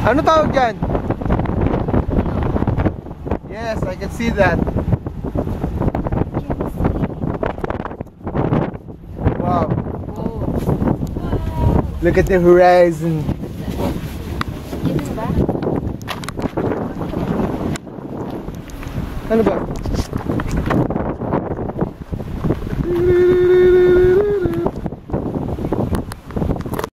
Ano tawag dyan? Yes, I can see that. Wow. Look at the horizon. Ano ba?